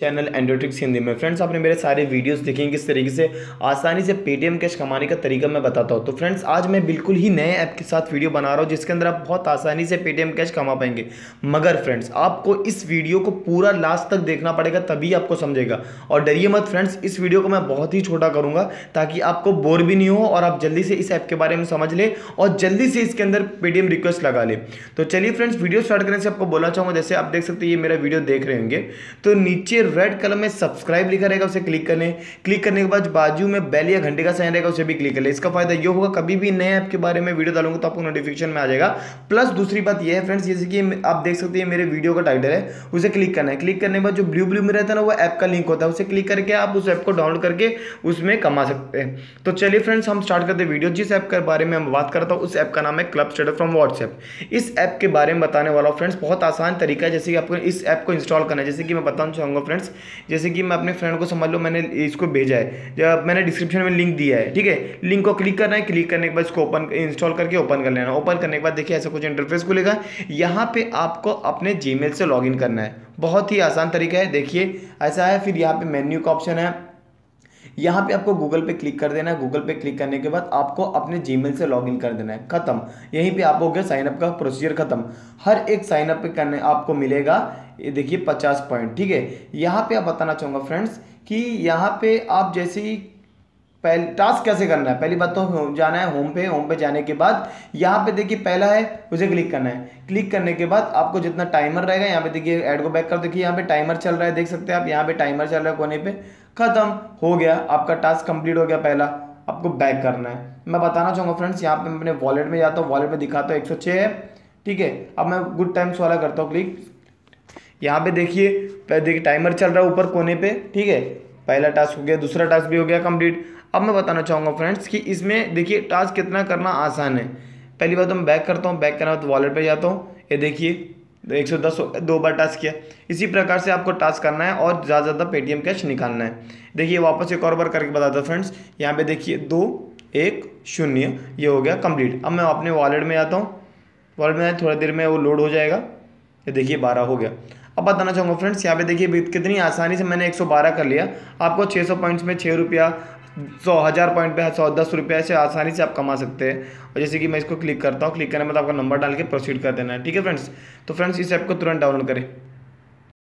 Channel एंड्रोट्रिक्स Hindi में। Friends आपने मेरे सारे वीडियोस देखेंगे किस तरीके से आसानी से पेटीएम कैश कमाने का तरीका मैं बताता हूँ। तो फ्रेंड्स आज मैं बिल्कुल ही नए ऐप के साथ वीडियो बना रहा हूँ, जिसके अंदर आप बहुत आसानी से पेटीएम कैश कमा पाएँगे। मगर फ्रेंड्स आपको इस वीडियो को पूरा लास्ट तक देखना पड़ेगा, तभी आपको समझेगा। और डरिए मत फ्रेंड्स इस वीडियो को मैं बहुत ही छोटा करूँगा, ताकि आपको बोर भी नहीं हो और आप जल्दी से इस ऐप के बारे में समझ ले और जल्दी से इसके अंदर पेटीएम रिक्वेस्ट लगा ले। तो चलिए फ्रेंड्स वीडियो स्टार्ट करने से आपको बोला चाहूँगा, जैसे आप देख सकते ये मेरा वीडियो देख रहे होंगे। तो नीचे रेड कलर में सब्सक्राइब लिखा रहेगा, उसे क्लिक करने। क्लिक करने के बाद बाजू में बेल या घंटे का साइन रहेगा, उसे भी क्लिक कर ले। इसका फ़ायदा ये होगा, कभी भी नए ऐप के बारे में वीडियो डालूँगा तो आपको नोटिफिकेशन में आ जाएगा। प्लस दूसरी बात यह है फ्रेंड्स जैसे कि आप देख सकते हैं मेरे वीडियो का टाइटल है, उसे क्लिक करना है। क्लिक करने के बाद जो ब्लू ब्लू में रहता है ना, वो ऐप का लिंक होता है। उसे क्लिक करके आप उस ऐप को डाउनलोड करके उसमें कमा सकते हैं। तो चलिए फ्रेंड्स हम स्टार्ट करते हैं वीडियो जिस ऐप के बारे में हम बात करता हूँ उस ऐप का नाम है क्लब स्टेटस फ्रॉम व्हाट्सएप इस ऐप के बारे में बताने वाला हूँ फ्रेंड्स बहुत आसान तरीका है, जैसे कि आपको इस ऐप को इंस्टॉल करना है। जैसे कि मैं बताना चाहूँगा फ्रेंड्स जैसे कि मैं अपने फ्रेंड को समझ लो, मैंने इसको भेजा है। जब मैंने डिस्क्रिप्शन में लिंक दिया है, ठीक है? लिंक को क्लिक करना है क्लिक करने के बाद इसको ओपन इंस्टॉल करके ओपन कर लेना ओपन करने के बाद देखिए, ऐसा कुछ इंटरफेस खुलेगा। यहाँ पर आपको अपने जी से लॉग करना है। बहुत ही आसान तरीका है, देखिए। ऐसा है, फिर यहाँ पर मेन्यू का ऑप्शन है। यहाँ पे आपको गूगल पे क्लिक कर देना है। गूगल पे क्लिक करने के बाद आपको अपने जीमेल से लॉगिन कर देना है। खत्म। यहीं पर आप हो गया साइनअप का प्रोसीजर खत्म। हर एक साइनअप पे करने आपको मिलेगा। ये देखिए पचास पॉइंट ठीक है? यहाँ पे आप बताना चाहूँगा फ्रेंड्स कि यहाँ पे आप जैसे ही पहले टास्क कैसे करना है? पहली बात तो जाना है होम पे होम पे जाने के बाद यहाँ पे देखिए पहला है, उसे क्लिक करना है। क्लिक करने के बाद आपको जितना टाइमर रहेगा, यहाँ पे देखिए ऐड को बैक कर देखिए, यहाँ पे टाइमर चल रहा है, देख सकते हैं आप, यहाँ पे टाइमर चल रहा है कोने पे। खत्म, हो गया। आपका टास्क कंप्लीट हो गया पहला। आपको बैक करना है। मैं बताना चाहूँगा फ्रेंड्स यहाँ पे मैं अपने वॉलेट में जाता हूँ वॉलेट में दिखाता हूँ, एक है। ठीक है, अब मैं गुड टाइम्स वाला करता हूँ क्लिक यहाँ पे देखिए देखिए टाइमर चल रहा है ऊपर कोने पे। ठीक है पहला टास्क हो गया, दूसरा टास्क भी हो गया कंप्लीट अब मैं बताना चाहूँगा फ्रेंड्स कि इसमें देखिए टास्क कितना करना आसान है. पहली बार तो मैं बैक करता हूँ बैक करना तो वॉलेट पर जाता हूँ. ये देखिए, एक सौ दस दो बार टास्क किया. इसी प्रकार से आपको टास्क करना है और ज़्यादा ज़्यादा पेटीएम कैश निकालना है. देखिए वापस एक और बार करके बताता हूँ फ्रेंड्स यहाँ पे देखिए दो, एक, शून्य, ये हो गया कंप्लीट अब मैं अपने वॉलेट में आता हूँ. वॉलेट में थोड़ी देर में वो लोड हो जाएगा. ये देखिए बारह हो गया. अब बताना चाहूँगा फ्रेंड्स, यहाँ पे देखिए कितनी आसानी से मैंने 112 कर लिया। आपको 600 पॉइंट्स में छः रुपया, सौ, हज़ार पॉइंट पे, सौ, दस रुपये से आसानी से आप कमा सकते हैं। और जैसे कि मैं इसको क्लिक करता हूँ, क्लिक करने में तो आपका नंबर डाल के प्रोसीड कर देना है। ठीक है फ्रेंड्स? तो फ्रेंड्स, इस ऐप को तुरंत डाउनलोड करें।